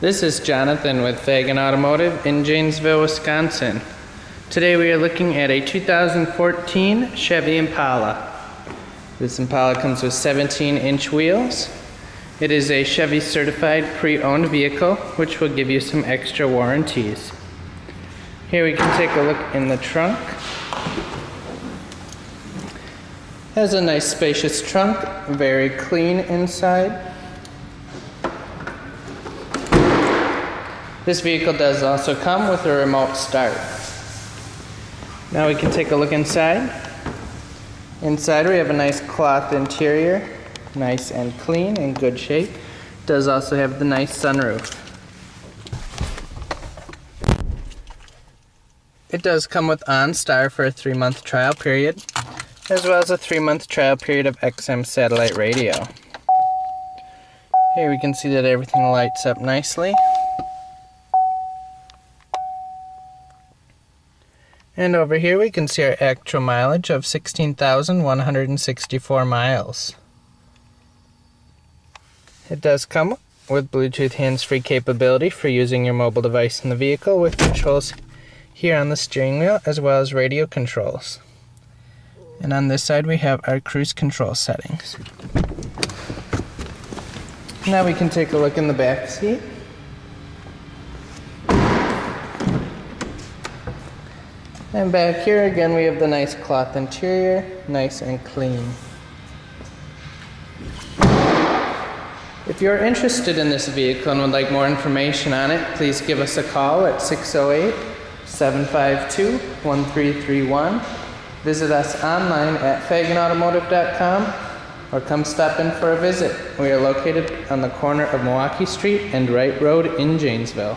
This is Jonathan with Fagan Automotive in Janesville, Wisconsin. Today we are looking at a 2014 Chevy Impala. This Impala comes with 17 inch wheels. It is a Chevy certified pre-owned vehicle which will give you some extra warranties. Here we can take a look in the trunk. Has a nice spacious trunk, very clean inside. This vehicle does also come with a remote start. Now we can take a look inside. Inside we have a nice cloth interior, nice and clean, in good shape. Does also have the nice sunroof. It does come with OnStar for a three month trial period, as well as a three month trial period of XM satellite radio. Here we can see that everything lights up nicely. And over here we can see our actual mileage of 16,164 miles. It does come with Bluetooth hands-free capability for using your mobile device in the vehicle with controls here on the steering wheel as well as radio controls. And on this side we have our cruise control settings. Now we can take a look in the back seat. And back here again we have the nice cloth interior, nice and clean. If you're interested in this vehicle and would like more information on it, please give us a call at 608 752 1331. Visit us online at faganautomotive.com or come stop in for a visit. We are located on the corner of Milwaukee Street and Wright Road in Janesville.